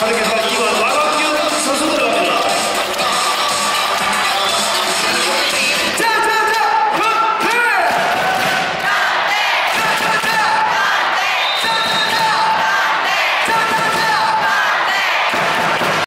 Have a